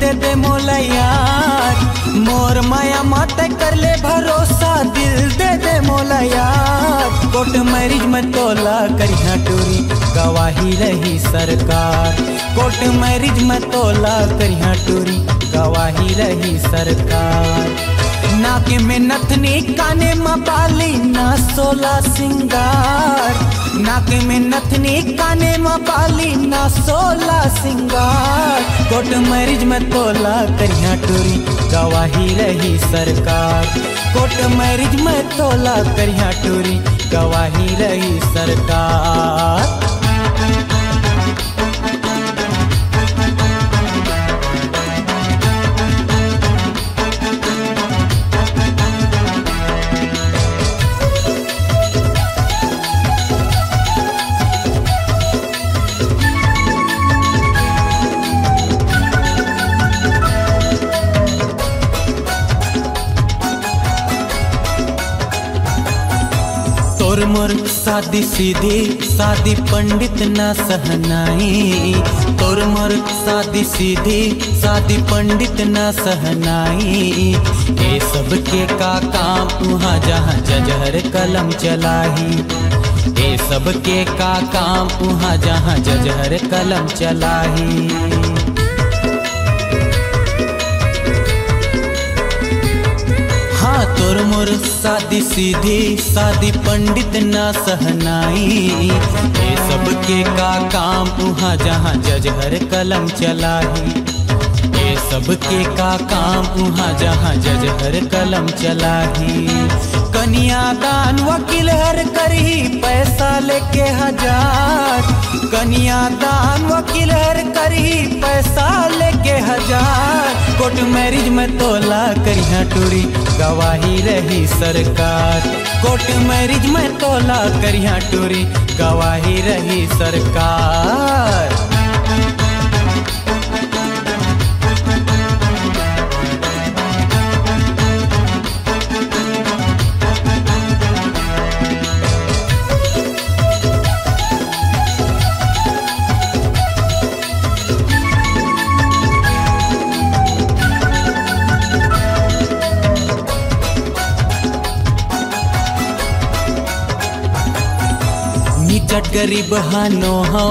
दे दे मोला यार मोर माया मत कर ले भरोसा दिल दे दे मोला यार कोर्ट मैरिज में तोला करिया टूरी, गवाही रही सरकार। कोर्ट मैरिज में तोला करिया टूरी, गवाही रही सरकार। नाक में नथनी, काने में बाली, ना सोला सिंगार। नाक में नथनी, काने में बाली, ना सोला सिंगार। कोर्ट मरीज़ में तोला करिया टूरी, गवाही रही सरकार। कोर्ट मरीज़ में तोला करिया टूरी, गवाही रही सरकार। तोर मोर शादी सीधी शादी पंडित ना सहनाई। तोर मोर शादी सीधी शादी पंडित ना सहनाई। ये सब के का काम वहाँ जहाँ जजहर कलम चलाही। ये सब के का काम वहाँ जहाँ जजहर कलम चलाही। मोर शादी सीधी शादी पंडित ना सहनाई। ये सब के का काम वहाँ जहाँ जज हर कलम चलाही। ये सब के काम वहाँ जहाँ जज हर कलम चलाही। कन्यादान वकील हर करही, पैसा लेके हज़ार। कन्यादान वकील हर करही, पैसा लेके हज़ार। कोर्ट मैरिज में तोला करिया टूरी गवाही रही सरकार। कोर्ट मैरिज में तोला करिया टूरी गवाही रही सरकार। निचट गरीब हानो हो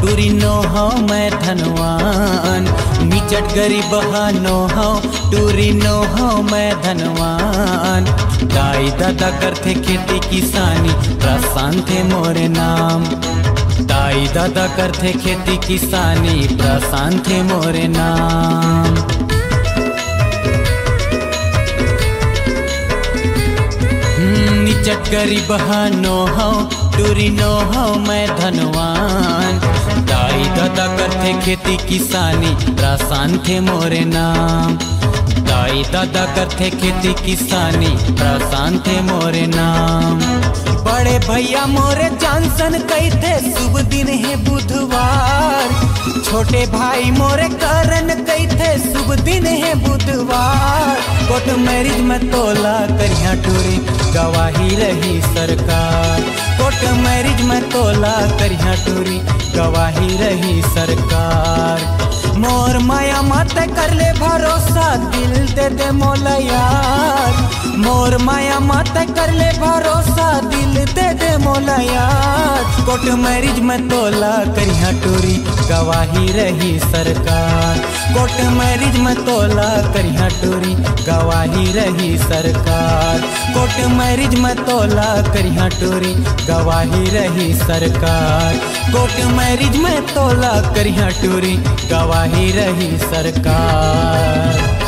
टूरी नो हो, मैं धनवान। निचट गरीब हानो हो टूरी नो हो, मैं धनवान। दाई दादा करते खेती किसानी, प्रशांत थे मोरे नाम। दाई दादा करते खेती किसानी, प्रशांत थे मोरे नाम। निचट गरीब हानो हो टूरी नो हो मैं धनवान। दाई दादा करते खेती किसानी, प्रासान थे मोरे नाम। दाई दादा करते खेती किसानी, प्रासान थे मोरे नाम। बड़े भैया मोरे जानसन कहते शुभ दिन है बुधवार। छोटे भाई मोरे करण कहते शुभ दिन है बुधवार। कोर्ट मैरिज में तोला करिया टूरी, गवाही रही सरकार। कोर्ट मैरिज में तोला करिया टूरी, गवाही रही सरकार। मोर माया मत कर ले भरोसा, दिल दे दे मोला यार। मोर माया मत कर ले भरोसा, दिल दे दे मोला यार। कोर्ट मैरिज में तोला करिया टूरी गवाही रही सरकार। कोर्ट मैरिज में तोला करिया टूरी गवाही रही सरकार। कोर्ट मैरिज में तोला करिया टूरी गवाही रही सरकार। कोर्ट मैरिज में तोला करिया टूरी गवाही रही सरकार।